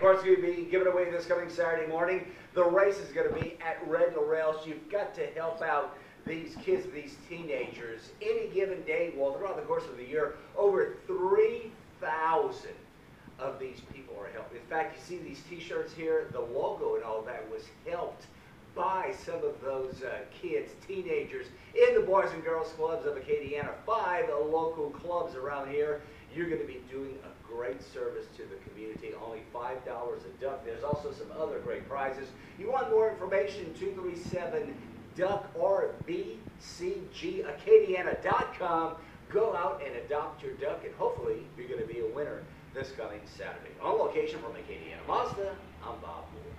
of course, we'll be giving away this coming Saturday morning. The race is going to be at Red Laurels. You've got to help out these kids, these teenagers, any given day. Well, throughout the course of the year, over 3,000 of these people are helped. In fact, you see these T-shirts here. The logo and all that was some of those uh, kids, teenagers, in the Boys and Girls Clubs of Acadiana. Five local clubs around here. You're going to be doing a great service to the community. Only $5 a duck. There's also some other great prizes. You want more information, 237 duck or. Go out and adopt your duck, and hopefully you're going to be a winner this coming Saturday. On location from Acadiana Mazda, I'm Bob Moore.